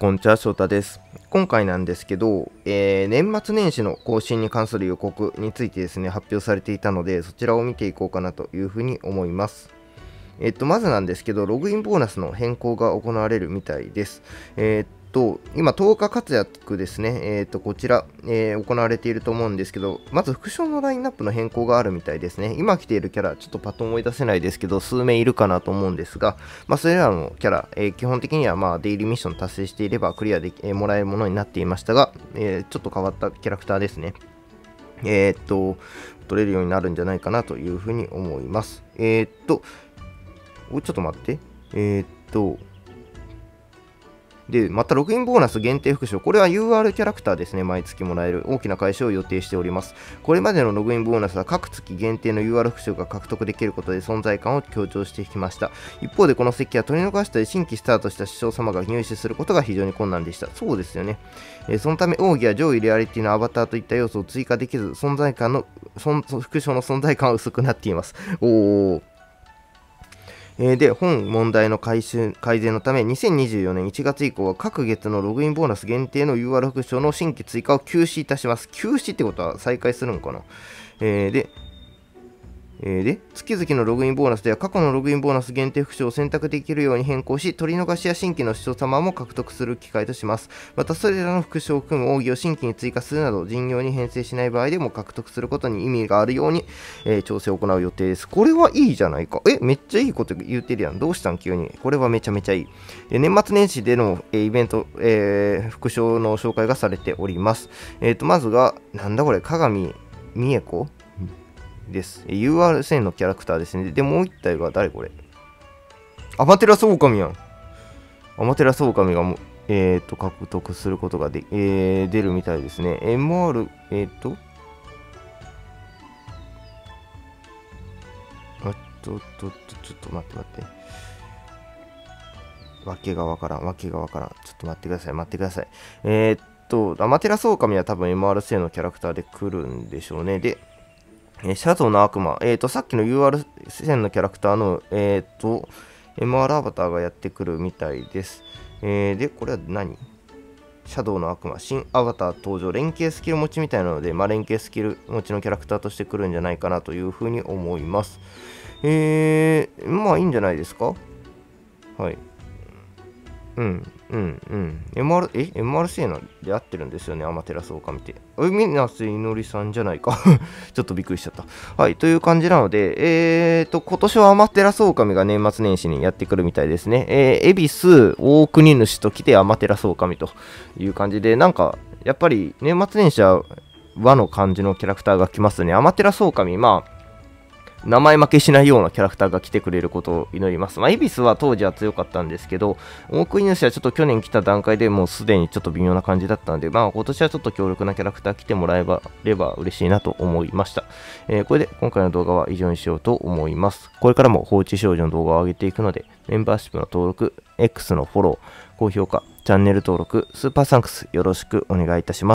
こんちは、翔太です。今回なんですけど、えー、年末年始の更新に関する予告についてですね、発表されていたので、そちらを見ていこうかなというふうに思います。えっと、まずなんですけど、ログインボーナスの変更が行われるみたいです。えー、っと、今、10日活躍ですね、えー、っと、こちら、えー、行われていると思うんですけど、まず副賞のラインナップの変更があるみたいですね。今来ているキャラ、ちょっとパッと思い出せないですけど、数名いるかなと思うんですが、まあ、それらのキャラ、えー、基本的には、まあ、デイリーミッション達成していればクリアでき、えもらえるものになっていましたが、えちょっと変わったキャラクターですね。えっと、取れるようになるんじゃないかなというふうに思います。えっと、ちょっと待って。えっと、で、またログインボーナス限定副賞。これは UR キャラクターですね。毎月もらえる大きな会社を予定しております。これまでのログインボーナスは各月限定の UR 副賞が獲得できることで存在感を強調してきました。一方でこの席は取り逃したり新規スタートした師匠様が入手することが非常に困難でした。そうですよね。えー、そのため奥義や上位レアリティのアバターといった要素を追加できず、存在感の、副賞の存在感は薄くなっています。おー。えー、で、本問題の改修改善のため、2024年1月以降は各月のログインボーナス限定の UR 復唱の新規追加を休止いたします。休止ってことは再開するのかな、えー、で、で、月々のログインボーナスでは過去のログインボーナス限定副賞を選択できるように変更し、取り逃しや新規の視聴様も獲得する機会とします。また、それらの副賞を含む奥義を新規に追加するなど、人用に編成しない場合でも獲得することに意味があるように、えー、調整を行う予定です。これはいいじゃないか。え、めっちゃいいこと言ってるやん。どうしたん急に。これはめちゃめちゃいい。年末年始での、えー、イベント、えー、副賞の紹介がされております。えっ、と、まずが、なんだこれ、鏡美恵子です。URC のキャラクターですね。で、もう一体が誰これ？アマテラスオオカミやん。アマテラスオオカミがも、え、ー、と、獲得することがで、えー、出るみたいですね。MR、えっ、ー、と、あっとっとっと、ちょっと待って待って。わけがわからん、わけがわからん。ちょっと待ってください、待ってください。えー、っと、アマテラスオオカミは多分 MRC のキャラクターで来るんでしょうね。で、えシャドウの悪魔。えっ、ー、と、さっきの UR 線のキャラクターの、えっ、ー、と、MR アバターがやってくるみたいです。えー、で、これは何？シャドウの悪魔、新アバター登場、連携スキル持ちみたいなので、まあ、連携スキル持ちのキャラクターとして来るんじゃないかなというふうに思います。えー、まあいいんじゃないですか？はい。うん、うん、うん。MR、え ?MRC なんで合ってるんですよね、アマテラスオオカミって。え、みなすいのりさんじゃないか ちょっとびっくりしちゃった。はい、という感じなので、えーと、今年はアマテラスオオカミが年末年始にやってくるみたいですね。えー、恵比寿、大国主と来てアマテラスオオカミという感じで、なんか、やっぱり年末年始は和の感じのキャラクターが来ますね。アマテラスオオカミ、まあ、名前負けしないようなキャラクターが来てくれることを祈ります。まあ、恵比寿は当時は強かったんですけど、大国主はちょっと去年来た段階でもうすでにちょっと微妙な感じだったので、まあ、今年はちょっと強力なキャラクター来てもらえれば嬉しいなと思いました。えー、これで今回の動画は以上にしようと思います。これからも放置少女の動画を上げていくので、メンバーシップの登録、X のフォロー、高評価、チャンネル登録、スーパーサンクスよろしくお願いいたします。